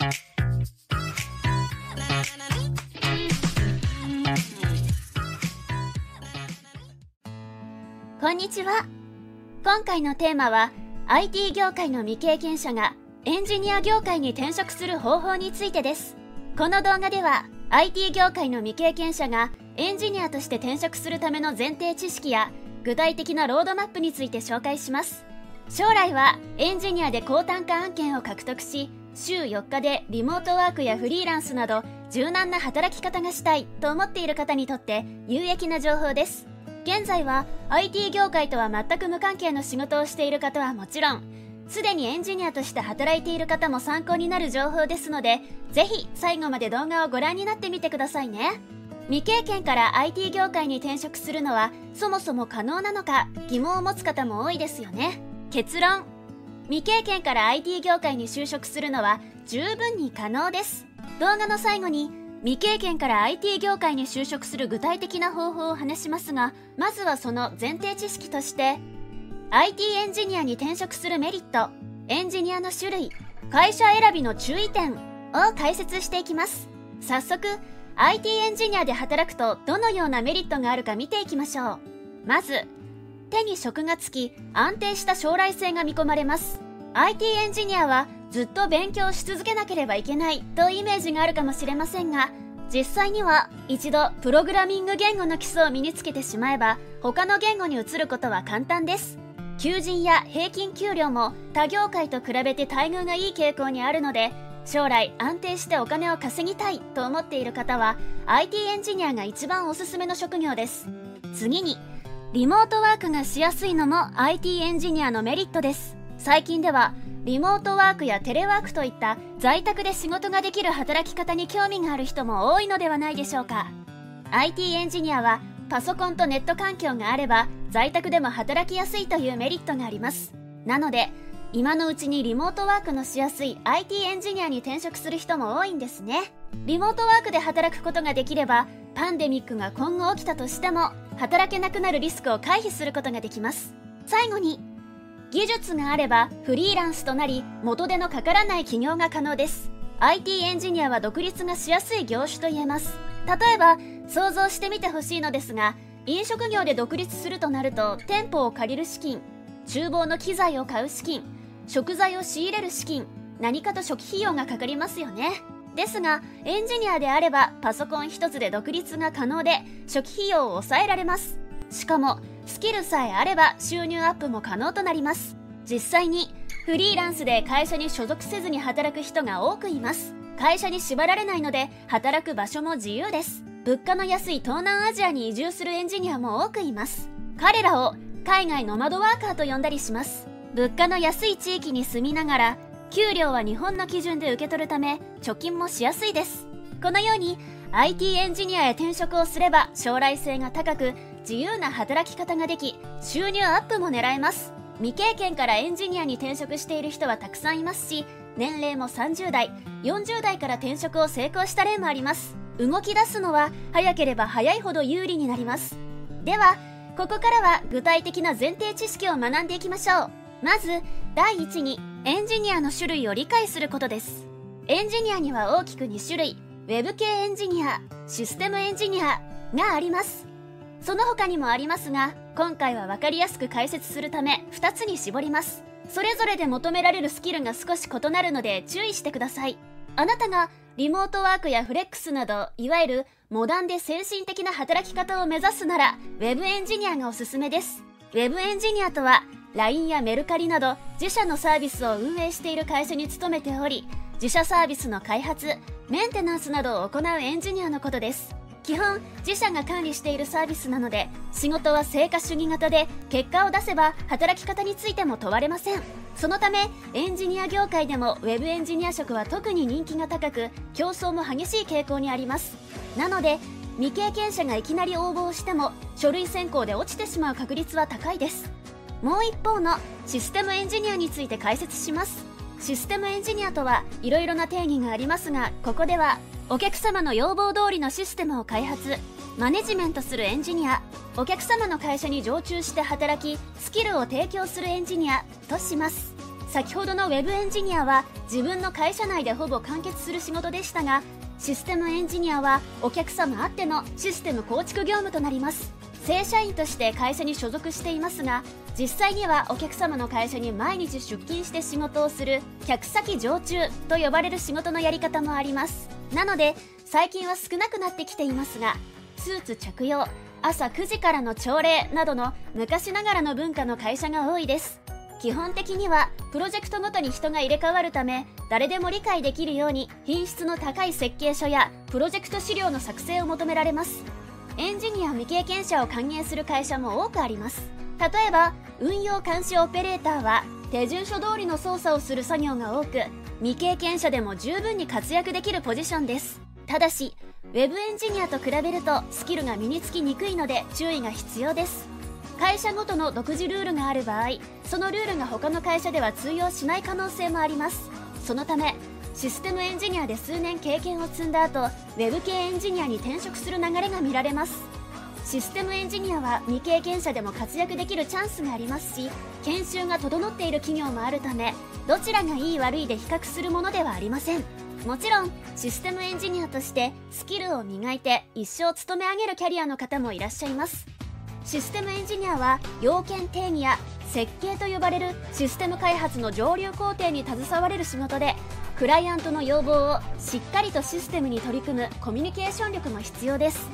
こんにちは。今回のテーマは IT 業界の未経験者がエンジニア業界に転職する方法についてです。この動画では IT 業界の未経験者がエンジニアとして転職するための前提知識や具体的なロードマップについて紹介します。将来はエンジニアで高単価案件を獲得し週4日でリモートワークやフリーランスなど柔軟な働き方がしたいと思っている方にとって有益な情報です。現在は IT 業界とは全く無関係の仕事をしている方はもちろんすでにエンジニアとして働いている方も参考になる情報ですのでぜひ最後まで動画をご覧になってみてくださいね。未経験から IT 業界に転職するのはそもそも可能なのか疑問を持つ方も多いですよね。結論。未経験から IT 業界に就職するのは十分に可能です。動画の最後に未経験から IT 業界に就職する具体的な方法を話しますがまずはその前提知識として IT エンジニアに転職するメリットエンジニアの種類会社選びの注意点を解説していきます。早速 IT エンジニアで働くとどのようなメリットがあるか見ていきましょう。まず手に職がつき安定した将来性が見込まれます。IT エンジニアはずっと勉強し続けなければいけないとイメージがあるかもしれませんが実際には一度プログラミング言語の基礎を身につけてしまえば他の言語に移ることは簡単です。求人や平均給料も他業界と比べて待遇がいい傾向にあるので将来安定してお金を稼ぎたいと思っている方は IT エンジニアが一番おすすめの職業です。次にリモートワークがしやすいのも IT エンジニアのメリットです。最近ではリモートワークやテレワークといった在宅で仕事ができる働き方に興味がある人も多いのではないでしょうか。IT エンジニアはパソコンとネット環境があれば在宅でも働きやすいというメリットがあります。なので今のうちにリモートワークのしやすい IT エンジニアに転職する人も多いんですね。リモートワークで働くことができればパンデミックが今後起きたとしても働けなくなるリスクを回避することができます。最後に技術があればフリーランスとなり元手のかからない起業が可能です。IT エンジニアは独立がしやすい業種と言えます。例えば想像してみてほしいのですが飲食業で独立するとなると店舗を借りる資金厨房の機材を買う資金食材を仕入れる資金何かと初期費用がかかりますよね。ですがエンジニアであればパソコン1つで独立が可能で初期費用を抑えられます。しかもスキルさえあれば収入アップも可能となります。実際にフリーランスで会社に所属せずに働く人が多くいます。会社に縛られないので働く場所も自由です。物価の安い東南アジアに移住するエンジニアも多くいます。彼らを海外ノマドワーカーと呼んだりします。物価の安い地域に住みながら給料は日本の基準で受け取るため貯金もしやすいです。このように IT エンジニアへ転職をすれば将来性が高く自由な働き方ができ収入アップも狙えます。未経験からエンジニアに転職している人はたくさんいますし年齢も30代40代から転職を成功した例もあります。動き出すのは早ければ早いほど有利になります。ではここからは具体的な前提知識を学んでいきましょう。まず第一にエンジニアの種類を理解することです。エンジニアには大きく2種類。Web 系エンジニアシステムエンジニアがあります。その他にもありますが今回は分かりやすく解説するため2つに絞ります。それぞれで求められるスキルが少し異なるので注意してください。あなたがリモートワークやフレックスなどいわゆるモダンで先進的な働き方を目指すなら Web エンジニアがおすすめです。Web エンジニアとは LINE やメルカリなど自社のサービスを運営している会社に勤めており自社サービスの開発メンテナンスなどを行うエンジニアのことです。基本自社が管理しているサービスなので仕事は成果主義型で結果を出せば働き方についても問われません。そのためエンジニア業界でも Web エンジニア職は特に人気が高く競争も激しい傾向にあります。なので未経験者がいきなり応募をしても書類選考で落ちてしまう確率は高いです。もう一方のシステムエンジニアについて解説します。システムエンジニアとはいろいろな定義がありますがここではお客様の要望通りのシステムを開発マネジメントするエンジニアお客様の会社に常駐して働きスキルを提供するエンジニアとします。先ほどの Web エンジニアは自分の会社内でほぼ完結する仕事でしたがシステムエンジニアはお客様あってのシステム構築業務となります。正社員として会社に所属していますが実際にはお客様の会社に毎日出勤して仕事をする客先常駐と呼ばれる仕事のやり方もあります。なので最近は少なくなってきていますがスーツ着用朝9時からの朝礼などの昔ながらの文化の会社が多いです。基本的にはプロジェクトごとに人が入れ替わるため誰でも理解できるように品質の高い設計書やプロジェクト資料の作成を求められます。エンジニア未経験者を歓迎する会社も多くあります。例えば運用監視オペレーターは手順書通りの操作をする作業が多く未経験者でも十分に活躍できるポジションです。ただし Web エンジニアと比べるとスキルが身につきにくいので注意が必要です。会社ごとの独自ルールがある場合そのルールが他の会社では通用しない可能性もあります。そのためシステムエンジニアで数年経験を積んだ後 Web 系エンジニアに転職する流れが見られます。システムエンジニアは未経験者でも活躍できるチャンスがありますし研修が整っている企業もあるためどちらがいい悪いで比較するものではありません。もちろんシステムエンジニアとしてスキルを磨いて一生勤め上げるキャリアの方もいらっしゃいます。システムエンジニアは要件定義や設計と呼ばれるシステム開発の上流工程に携われる仕事でクライアントの要望をしっかりとシステムに取り組むコミュニケーション力も必要です。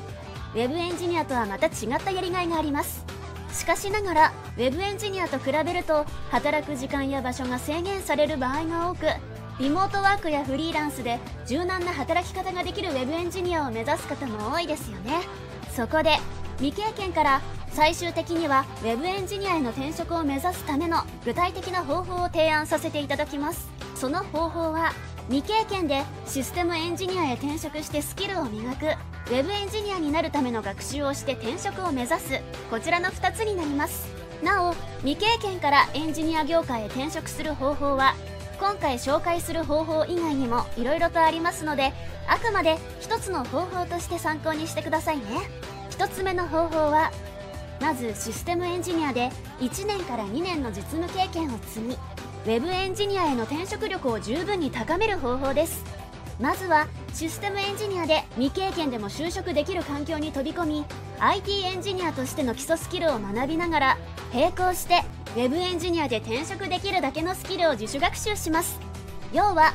Web エンジニアとはまた違ったやりがいがあります。しかしながら Web エンジニアと比べると働く時間や場所が制限される場合が多くリモートワークやフリーランスで柔軟な働き方ができる Web エンジニアを目指す方も多いですよね。そこで未経験から最終的には Web エンジニアへの転職を目指すための具体的な方法を提案させていただきます。その方法は未経験でシステムエンジニアへ転職してスキルを磨く Web エンジニアになるための学習をして転職を目指す。こちらの2つになります。なお未経験からエンジニア業界へ転職する方法は今回紹介する方法以外にも色々とありますのであくまで1つの方法として参考にしてくださいね。1つ目の方法はまずシステムエンジニアで1年から2年の実務経験を積み Web エンジニアへの転職力を十分に高める方法です。まずはシステムエンジニアで未経験でも就職できる環境に飛び込み IT エンジニアとしての基礎スキルを学びながら並行して Web エンジニアで転職できるだけのスキルを自主学習します。要は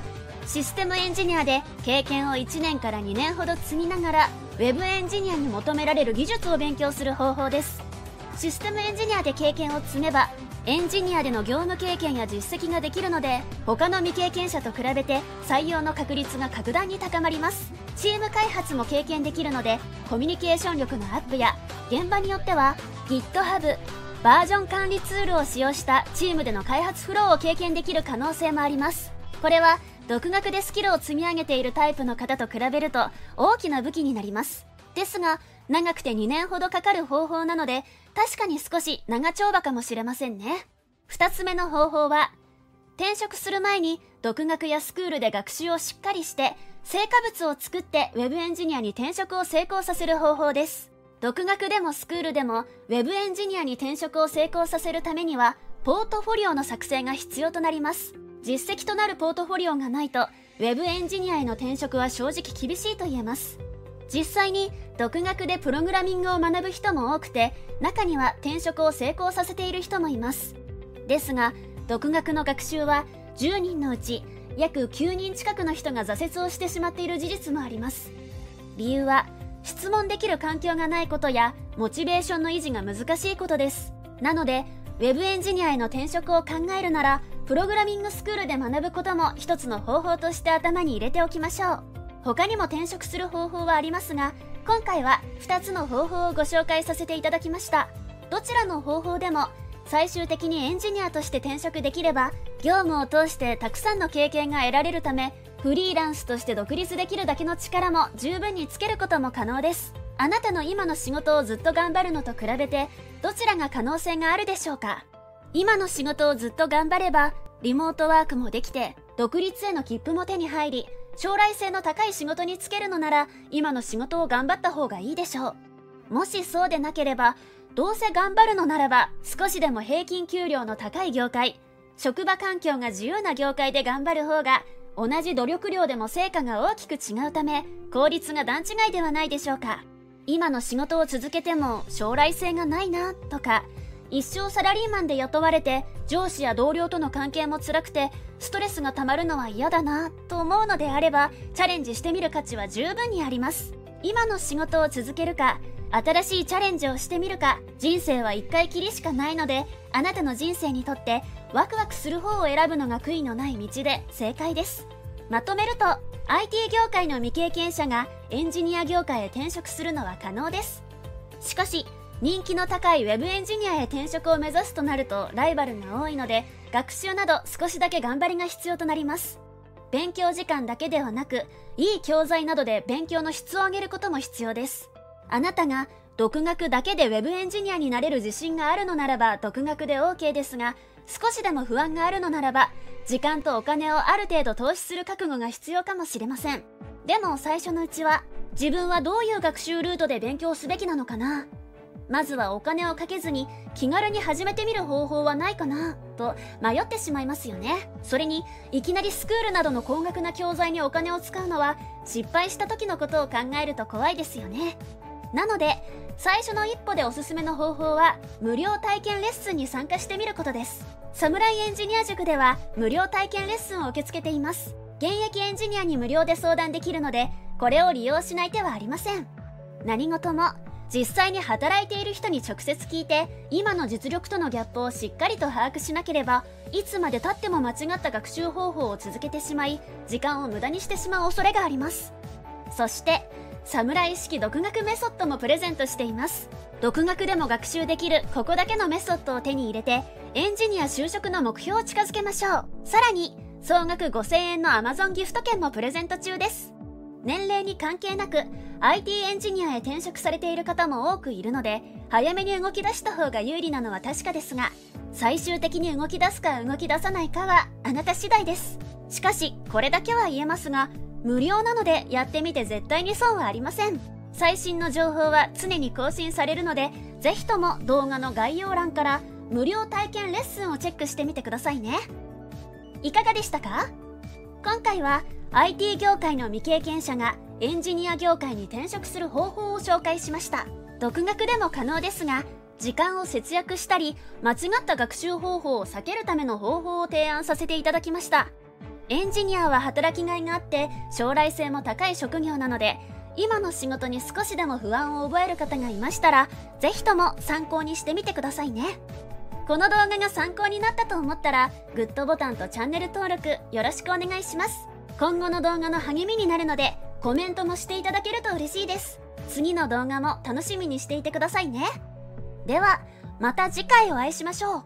システムエンジニアで経験を1年から2年ほど積みながら Web エンジニアに求められる技術を勉強する方法です。システムエンジニアで経験を積めばエンジニアでの業務経験や実績ができるので他の未経験者と比べて採用の確率が格段に高まります。チーム開発も経験できるのでコミュニケーション力のアップや現場によっては GitHub バージョン管理ツールを使用したチームでの開発フローを経験できる可能性もあります。これは独学でスキルを積み上げているタイプの方と比べると大きな武器になります。ですが長くて2年ほどかかる方法なので確かに少し長丁場かもしれませんね。2つ目の方法は転職する前に独学やスクールで学習をしっかりして成果物を作って Web エンジニアに転職を成功させる方法です。独学でもスクールでも Web エンジニアに転職を成功させるためにはポートフォリオの作成が必要となります。実績となるポートフォリオがないと Web エンジニアへの転職は正直厳しいと言えます。実際に独学でプログラミングを学ぶ人も多くて中には転職を成功させている人もいます。ですが独学の学習は10人のうち約9人近くの人が挫折をしてしまっている事実もあります。理由は質問できる環境がないことやモチベーションの維持が難しいことです。なので Web エンジニアへの転職を考えるならプログラミングスクールで学ぶことも一つの方法として頭に入れておきましょう。他にも転職する方法はありますが今回は2つの方法をご紹介させていただきました。どちらの方法でも最終的にエンジニアとして転職できれば業務を通してたくさんの経験が得られるためフリーランスとして独立できるだけの力も十分につけることも可能です。あなたの今の仕事をずっと頑張るのと比べてどちらが可能性があるでしょうか？今の仕事をずっと頑張ればリモートワークもできて独立への切符も手に入り将来性の高い仕事に就けるのなら今の仕事を頑張った方がいいでしょうもしそうでなければどうせ頑張るのならば少しでも平均給料の高い業界職場環境が自由な業界で頑張る方が同じ努力量でも成果が大きく違うため効率が段違いではないでしょうか今の仕事を続けても将来性がないなとか一生サラリーマンで雇われて上司や同僚との関係も辛くてストレスが溜まるのは嫌だなと思うのであればチャレンジしてみる価値は十分にあります。今の仕事を続けるか新しいチャレンジをしてみるか人生は一回きりしかないのであなたの人生にとってワクワクする方を選ぶのが悔いのない道で正解です。まとめると IT 業界の未経験者がエンジニア業界へ転職するのは可能です。しかし人気の高い Web エンジニアへ転職を目指すとなるとライバルが多いので学習など少しだけ頑張りが必要となります。勉強時間だけではなくいい教材などで勉強の質を上げることも必要です。あなたが独学だけで Web エンジニアになれる自信があるのならば独学で OK ですが少しでも不安があるのならば時間とお金をある程度投資する覚悟が必要かもしれません。でも最初のうちは自分はどういう学習ルートで勉強すべきなのかな？まずはお金をかけずに気軽に始めてみる方法はないかなと迷ってしまいますよね。それにいきなりスクールなどの高額な教材にお金を使うのは失敗した時のことを考えると怖いですよね。なので最初の一歩でおすすめの方法は無料体験レッスンに参加してみることです。サムライエンジニア塾では無料体験レッスンを受け付けています。現役エンジニアに無料で相談できるのでこれを利用しない手はありません。何事も実際に働いている人に直接聞いて今の実力とのギャップをしっかりと把握しなければいつまでたっても間違った学習方法を続けてしまい時間を無駄にしてしまう恐れがあります。そして侍式独学メソッドもプレゼントしています。独学でも学習できるここだけのメソッドを手に入れてエンジニア就職の目標を近づけましょう。さらに総額5000円の Amazon ギフト券もプレゼント中です。年齢に関係なく IT エンジニアへ転職されている方も多くいるので早めに動き出した方が有利なのは確かですが最終的に動き出すか動き出さないかはあなた次第です。しかしこれだけは言えますが無料なのでやってみて絶対に損はありません。最新の情報は常に更新されるのでぜひとも動画の概要欄から無料体験レッスンをチェックしてみてくださいね。いかがでしたか？今回は IT 業界の未経験者がエンジニア業界に転職する方法を紹介しました。独学でも可能ですが時間を節約したり間違った学習方法を避けるための方法を提案させていただきました。エンジニアは働きがいがあって将来性も高い職業なので今の仕事に少しでも不安を覚える方がいましたら是非とも参考にしてみてくださいね。この動画が参考になったと思ったらグッドボタンとチャンネル登録よろしくお願いします。今後の動画の励みになるのでコメントもしていただけると嬉しいです。次の動画も楽しみにしていてくださいね。ではまた次回お会いしましょう。